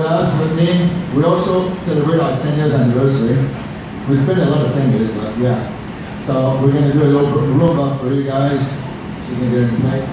Us with me, we also celebrate our 10 years anniversary. We spent a lot of 10 years, but yeah. So we're gonna do a little rumba for you guys. She's gonna get in place.